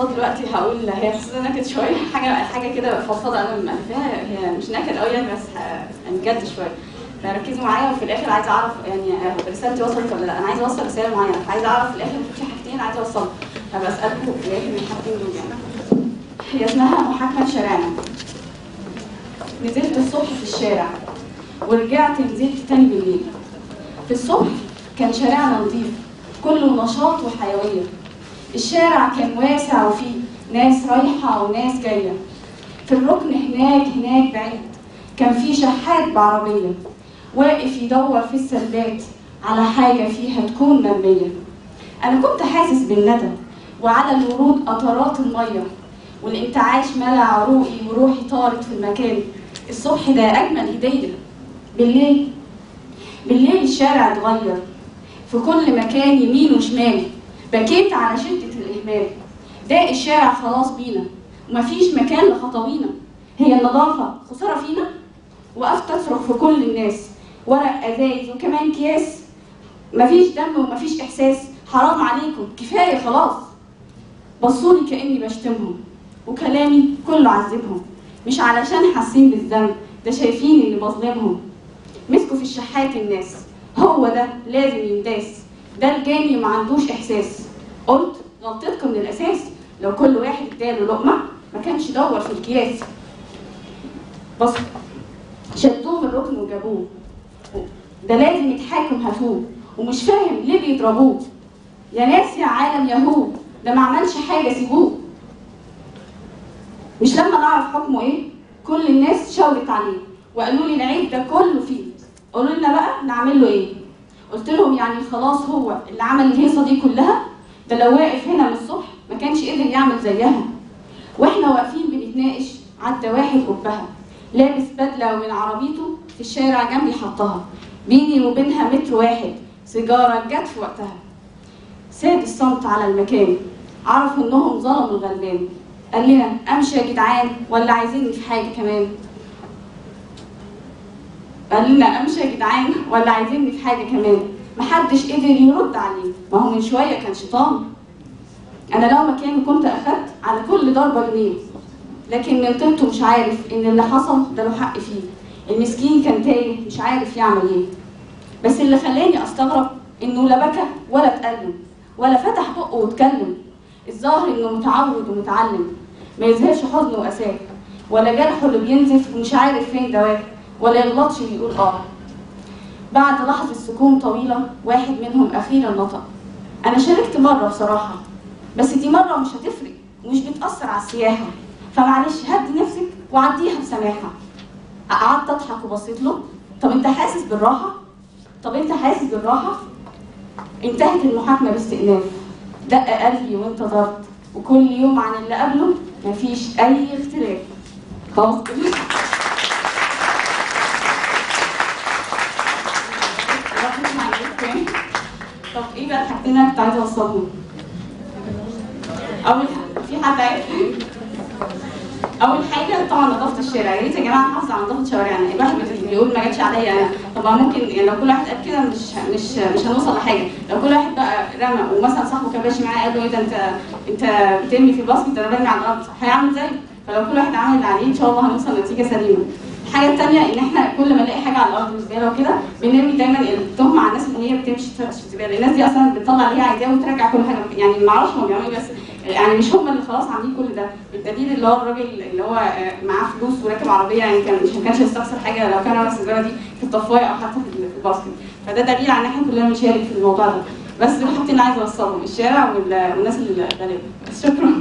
الله دلوقتي هقول هي قصه نكد شوية حاجة حاجة كده فضفضة أنا مألفاها هي مش نكد قوي يعني بس يعني جد شوية. فركزوا معايا وفي الآخر عايزة أعرف يعني آه، رسالتي وصلت ولا لأ؟ أنا عايزة أوصل رسالة معينة عايزة أعرف في الآخر في حاجتين عايزة اوصلهم هبقى أسألكم في الآخر من الحاجتين دول يعني. هي اسمها محاكمه شارعنا نزلت الصبح في الشارع ورجعت نزلت تاني بالليل. في الصبح كان شارعنا نظيف كله نشاط وحيوية. الشارع كان واسع وفيه ناس رايحة وناس جاية. في الركن هناك هناك بعيد. كان في شحات بعربية. واقف يدور في السلات على حاجة فيها تكون مرمية أنا كنت حاسس بالندى وعلى الورود قطرات المية والانتعاش ملا عروقي وروحي طارت في المكان. الصبح ده أجمل هدية. بالليل بالليل الشارع اتغير. في كل مكان يمين وشمال. بكيت على شدة الإهمال. ده الشارع خلاص بينا. ومفيش مكان لخطاوينا. هي النظافة خسارة فينا؟ وقفت أصرخ في كل الناس. ورق أزايز وكمان أكياس مفيش دم ومفيش إحساس. حرام عليكم. كفاية خلاص. بصولي كأني بشتمهم. وكلامي كله عذبهم. مش علشان حاسين بالذنب. ده شايفين إني بظلمهم مسكوا في الشحات الناس. هو ده لازم ينداس. ده الجاني ما عندوش إحساس. قلت غلطتكم من الأساس. لو كل واحد اداله لقمه ما كانش دور في الكياس. بص شدوه من الركن وجابوه. ده لازم يتحاكم هاتوه. ومش فاهم ليه بيضربوه. يا ناس يا عالم يهو ده ما عملش حاجة سيبوه. مش لما نعرف حكمه إيه؟ كل الناس شاورت عليه. وقالوا لي العيب ده كله فيه. قولوا لنا بقى نعمل له إيه؟ قلت لهم يعني خلاص هو اللي عمل الهيصة دي كلها ده لو واقف هنا من الصبح ما كانش قدر يعمل زيها. وإحنا واقفين بنتناقش عدى واحد قبها لابس بدلة ومن عربيته في الشارع جنبي حطها. بيني وبينها متر واحد. سيجارة جت في وقتها. ساد الصمت على المكان. عرفوا إنهم ظلموا الغلبان. قال لنا أمشي يا جدعان ولا عايزيني في حاجة كمان. قال لنا امشي يا جدعان ولا عايزيني في حاجة كمان. محدش قدر يرد عليه. ما هو من شوية كان شيطان. أنا لو مكانه كنت أخدت على كل ضربة جنيه. لكن طيبته مش عارف إن اللي حصل ده له حق فيه. المسكين كان تايه مش عارف يعمل إيه. بس اللي خلاني أستغرب إنه لا بكى ولا اتألم ولا فتح بقه واتكلم. الظاهر إنه متعود ومتعلم ما يظهرش حزنه وأساه ولا جرحه اللي بينزف ومش عارف فين دواه ولا يغلطش ويقول آه. بعد لحظة سكون طويلة واحد منهم أخيرا نطق. أنا شاركت مرة بصراحة بس دي مرة مش هتفرق ومش بتأثر على السياحة. فمعلش هدي نفسك وعديها بسماحة. قعدت أضحك وبصيت له. طب أنت حاسس بالراحة؟ طب أنت حاسس بالراحة؟ انتهت المحاكمة باستئناف. دق قلبي وانتظرت وكل يوم عن اللي قبله مفيش أي اختلاف. خلاص. إيه بقى الحاجتين اللي أنا كنت عايزة أوصلهم؟ أول حاجة في حد أول حاجة طبعا نظافة الشارع. يا ريت يا جماعة نحافظ على نظافة شوارعنا الواحد بيقول ما جاتش عليا أنا. طب ممكن يعني لو كل واحد قال كده مش مش مش هنوصل لحاجة. لو كل واحد بقى رمى ومثلا صاحبه كان ماشي معاه قال له إيه ده أنت أنت بترمي في الباسكت أنا برمي على الأرض. هيعمل زيه فلو كل واحد عمل اللي عليه إن شاء الله هنوصل لنتيجة سليمة. الحاجة الثانية إن إحنا كل ما نلاقي حاجة على الأرض زباله وكده بنرمي دايما التهمه على الناس إن هي بتمشي تفرش الزبالة. الناس دي أصلا بتطلع اللي هي عايزاه وترجع كل حاجة. يعني ما أعرفش هم بيعملوا إيه بس يعني مش هم اللي خلاص عاملين كل ده. بالدليل اللي هو الراجل اللي هو آه، معاه فلوس وراكب عربية يعني كان مش كانش يستخسر حاجة لو كان رمى الزبالة دي في الطفاية أو حتى في الباسكت. فده دليل على إن إحنا كلنا بنشارك في الموضوع ده. بس دول اللي عايزة أوصلهم الشارع وال- والناس بس شكرا.